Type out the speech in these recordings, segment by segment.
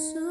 so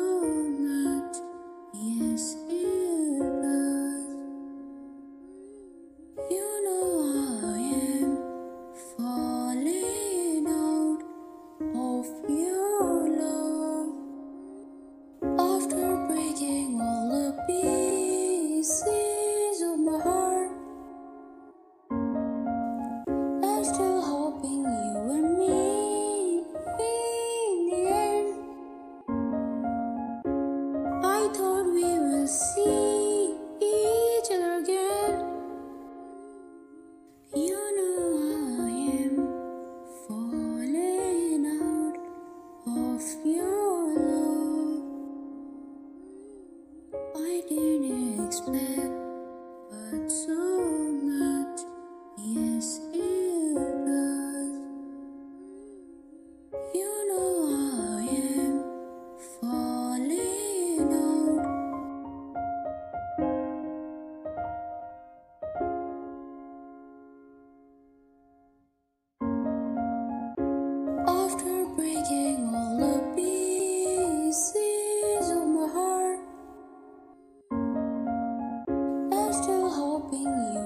see each other again. You know I am falling out of your love. breaking all the pieces of my heart. I'm still hoping you.